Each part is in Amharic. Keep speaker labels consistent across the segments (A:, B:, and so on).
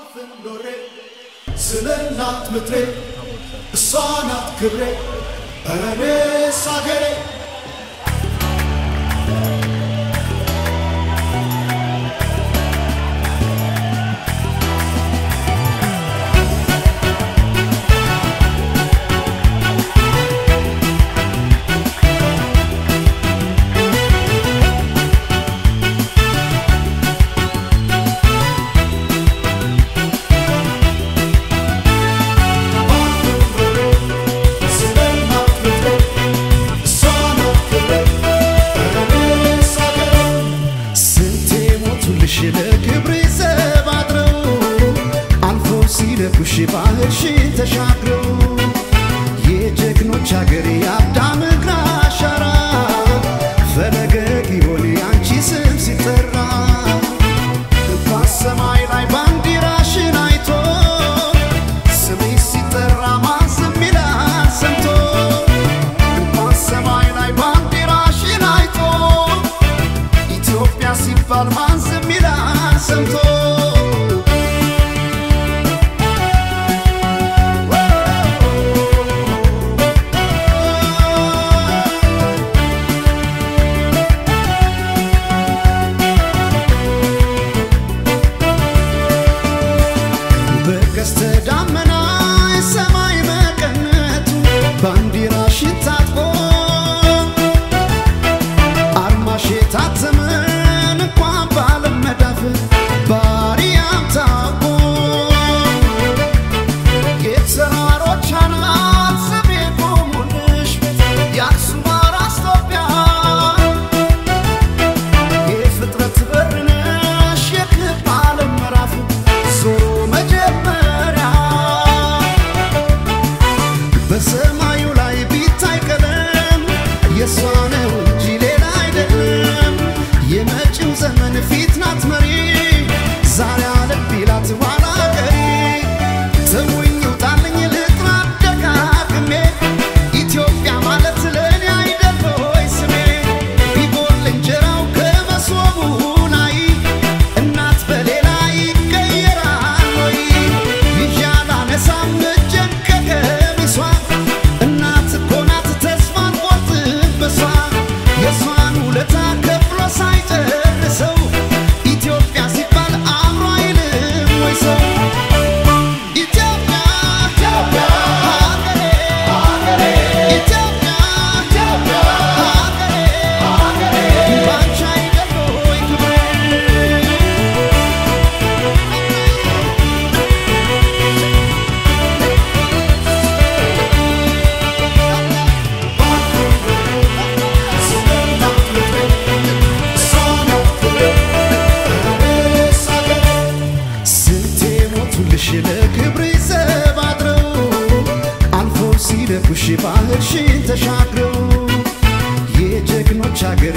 A: አላልፍም ኖሬ ስለ እናት ምድሬ እሷ ናት ክብሬ እኔስ አገሬ
B: ሺህ ባህር ሺህ ተሻግረው የጀግኖች
A: አገሬ
B: yesterday. ለክብር ይሰባጥረው አልፎ ሲለኩሽ ባህርሽን ተሻግረው የጀግኖች አገር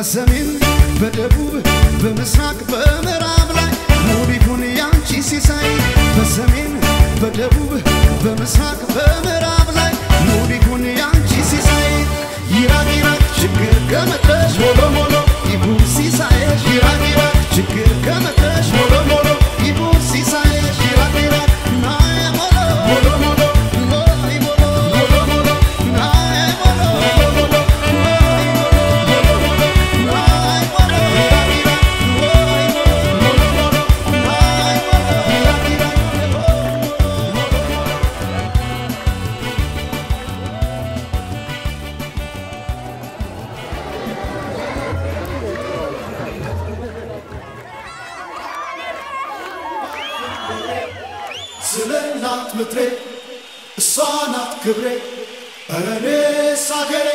B: በሰሜን በደቡብ በምስራቅ በምዕራብ ላይ ሙሉ ያንቺ ሲሳይ በሰሜን በደቡብ በምስራቅ በምዕራብ
A: ምትሬ እሷ ናት ክብሬ፣ እኔስ አገሬ።